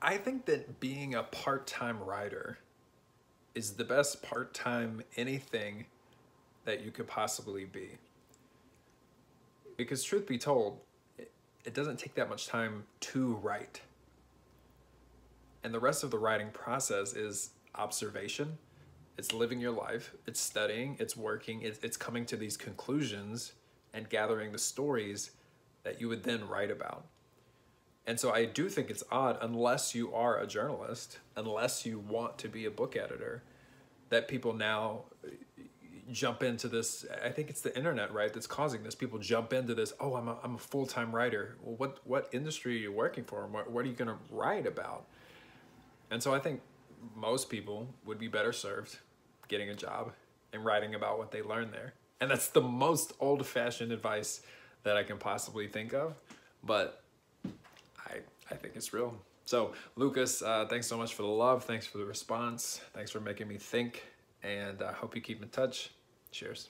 I think that being a part-time writer is the best part-time anything that you could possibly be. Because truth be told, it, doesn't take that much time to write. And the rest of the writing process is observation, it's living your life, it's studying, it's working, it's coming to these conclusions and gathering the stories that you would then write about. And so I do think it's odd, unless you are a journalist, unless you want to be a book editor, that people now uh, jump into this. I think it's the internet, right, that's causing this. People jump into this. Oh, I'm a, I'm a full time writer. Well, what what industry are you working for? What what are you going to write about? And so I think most people would be better served getting a job and writing about what they learned there. And that's the most old fashioned advice that I can possibly think of. But I think it's real. So, Lucas, uh, thanks so much for the love. Thanks for the response. Thanks for making me think. And I uh, hope you keep in touch. Cheers.